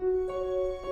Música